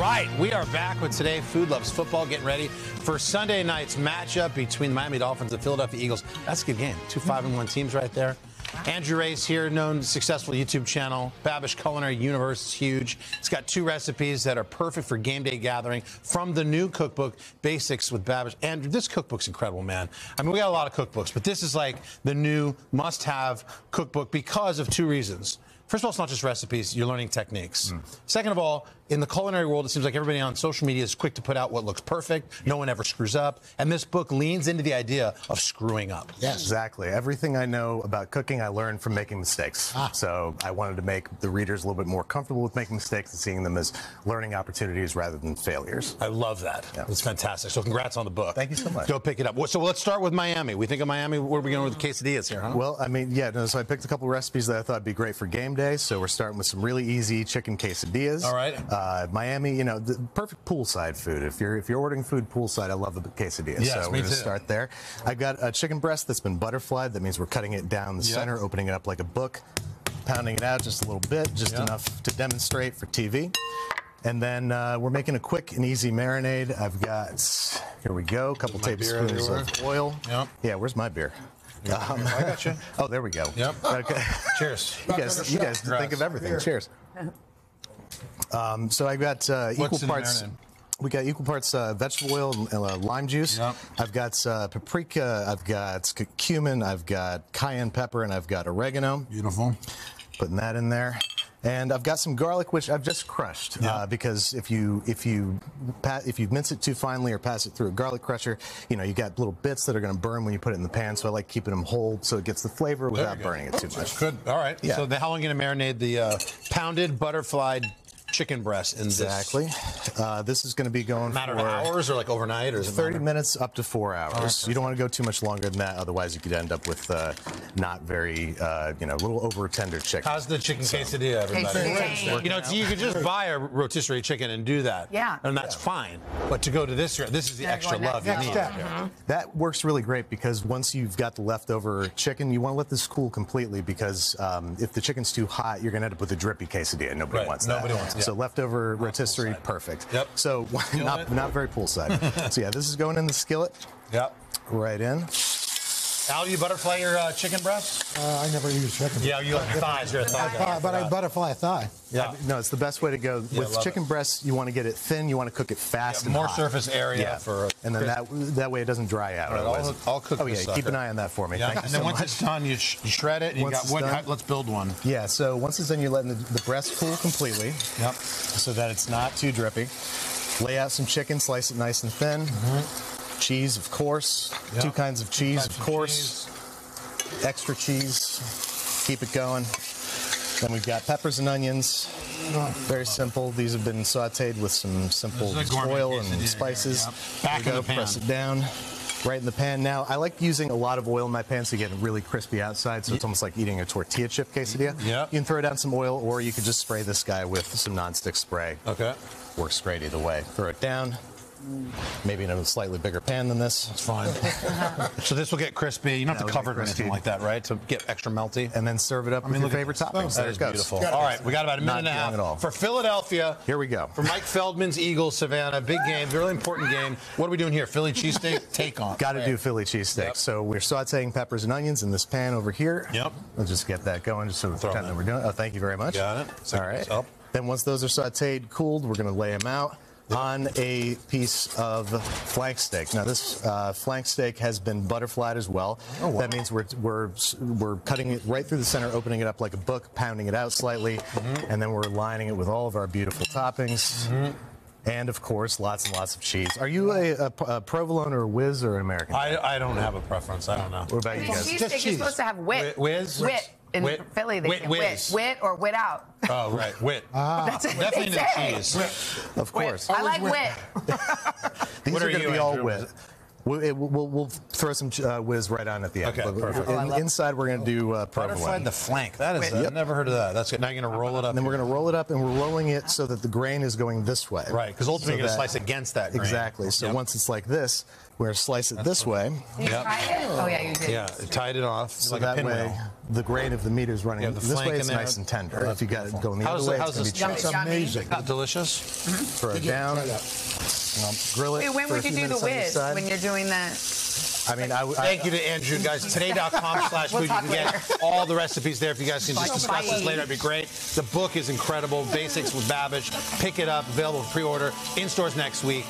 right, we are back with today. Food loves football, getting ready for Sunday night's matchup between the Miami Dolphins and Philadelphia Eagles. That's a good game. Two five and one teams right there. Andrew Rea's here, known successful YouTube channel. Babish Culinary Universe is huge. It's got two recipes that are perfect for game day gathering from the new cookbook, Basics with Babish. Andrew, this cookbook's incredible, man. I mean, we got a lot of cookbooks, but this is like the new must-have cookbook because of two reasons. First of all, it's not just recipes, you're learning techniques. Hmm. Second of all, in the culinary world, it seems like everybody on social media is quick to put out what looks perfect. No one ever screws up. And this book leans into the idea of screwing up. Yes. Exactly. Everything I know about cooking, I learned from making mistakes. Ah. So I wanted to make the readers a little bit more comfortable with making mistakes and seeing them as learning opportunities rather than failures. I love that. Yeah. It's fantastic. So congrats on the book. Thank you so much. Go pick it up. So let's start with Miami. We think of Miami. Where are we going with the quesadillas here, huh? Well, I mean, yeah, no, so I picked a couple recipes that I thought would be great for game day. So we're starting with some really easy chicken quesadillas. All right. Uh, Miami, you know, the perfect poolside food. If you're if you're ordering food poolside, I love the quesadillas. Yes, so me we're gonna too. start there. I've got a chicken breast that's been butterflied. That means we're cutting it down the Yep. center, opening it up like a book, pounding it out just a little bit, just Yep. enough to demonstrate for TV. And then uh, we're making a quick and easy marinade. I've got, here we go, a couple tablespoons of oil. Yep. Yeah, where's my beer? Um, I got you. Oh, there we go. Yep. Okay. Cheers. You guys, you guys think of everything. Cheers. Um, so I got uh, equal What's parts. We got equal parts uh, vegetable oil and uh, lime juice. Yep. I've got uh, paprika. I've got cu- cumin. I've got cayenne pepper, and I've got oregano. Beautiful. Putting that in there. And I've got some garlic, which I've just crushed, Yeah. uh, because if you if you if you mince it too finely or pass it through a garlic crusher, you know you got little bits that are going to burn when you put it in the pan. So I like keeping them whole, so it gets the flavor without burning it too much. Good. All right. Yeah. So, the, how long are you going to marinate the uh, pounded butterflied chicken breast in Exactly. Uh, this is going to be going this? Matter for of hours or like overnight or is it 30 matter? minutes up to four hours. right. You don't want to go too much longer than that, otherwise you could end up with uh, not very, uh, you know, a little over tender chicken. How's the chicken quesadilla, everybody? Quesadilla. You know, you could just buy a rotisserie chicken and do that. Yeah. And that's fine. But to go to this, this is the Gotta extra love you level. need. Next here. That works really great because once you've got the leftover chicken, you want to let this cool completely because um, if the chicken's too hot, you're going to end up with a drippy quesadilla. Nobody Right. wants Nobody that. wants it. So leftover rotisserie, poolside. Perfect. Yep. So not, not very poolside. so yeah, this is going in the skillet Yep. right in. Al, you butterfly your uh, chicken breast? Uh, I never use chicken. Yeah, you like thighs. You're a thigh guy. Uh, but I butterfly a thigh. Yeah. No, it's the best way to go. Yeah, With love chicken it. breast, you want to get it thin. You want to cook it fast Yeah, and more hot. surface area Yeah. for a and then that that way it doesn't dry out. All right, I'll- otherwise- I'll cook Oh this yeah, keep an eye on that for me. Yeah. Thank And you then so once much. it's done, you, sh- you shred it. And you Once got it's what? done- Let's build one. Yeah, so once it's done, you're letting the, the breast cool completely Yep. so that it's not too drippy. Lay out some chicken, slice it nice and thin. Cheese, of course. Yep. Two kinds of cheese, of course. Extra cheese. Keep it going. Then we've got peppers and onions. Oh. Very simple. These have been sauteed with some simple This is a gourmet oil and spices. Back in go, the pan. Press it down. Right in the pan. Now, I like using a lot of oil in my pan so you get it really crispy outside, so it's almost like eating a tortilla chip quesadilla. Yeah. You can throw down some oil, or you could just spray this guy with some nonstick spray. Okay. Works great either way. Throw it down. Maybe in a slightly bigger pan than this. It's fine. so this will get crispy. You don't have to cover it or anything like that, right? To get extra melty. And then serve it up with mean, your favorite toppings. That there is it goes. beautiful. All right, we got about a minute Not and a long half at all. for Philadelphia. Here we go. For Mike Feldman's Eagles, Savannah. Big game, really important game. What are we doing here? Philly cheesesteak? Take on. Got to do Philly cheesesteak. Yep. So we're sauteing peppers and onions in this pan over here. Yep. We'll just get that going just so we Throw pretend them that we're doing it. Oh, thank you very much. Got it. All Second right. this up. Then once those are sauteed, cooled, we're going to lay them out on a piece of flank steak. Now this uh, flank steak has been butterflied as well. Oh, wow. That means we're, we're, we're cutting it right through the center, opening it up like a book, pounding it out slightly, Mm-hmm. and then we're lining it with all of our beautiful toppings. Mm-hmm. And of course, lots and lots of cheese. Are you a, a, a provolone or a whiz or an American? I, I don't have a preference. I don't know. what about you Well, guys? cheesesteak, Just you're supposed to have wit. Whi- whiz? Wit. In Wit. Philly, they Wit say whiz. wit. Wit or wit out. Oh, right. Wit. That's what Definitely they no say. cheese. Of course. I like wit. These What are, are going to be all Andrew? wit. We'll, it- we'll, we'll throw some uh, whiz right on at the end. Okay, But perfect. in- Oh, I inside, we're going to do uh, Butterflied provolone. the flank. That is. Wait. I've never heard of that. That's good. Now you're going to roll it up. And then we're going to roll it up, and we're rolling it so that the grain is going this way. Right, because ultimately So you're going to that- slice against that grain. Exactly. So Yep. once it's like this, we're going to slice it this way. You Yep. it? Oh, yeah, you did. Yeah, it tied it off So like that a pinwheel. way, the grain of the meat is running the this way. It's nice and tender. If you got it going the How's other the- way, how's it's going to be It's chunky. amazing. Is it delicious? Mm-hmm. Throw it down. Right up. grill it. Wait, when would you do the minutes on each whiz side. when you're doing that? I mean, I, I, Thank you to Andrew, guys. Today.com slash We'll food. You talk can get later. all the recipes there if you guys can just discuss this later. It'd be great. The book is incredible. Basics with Babish. Pick it up. Available for pre-order. In stores next week.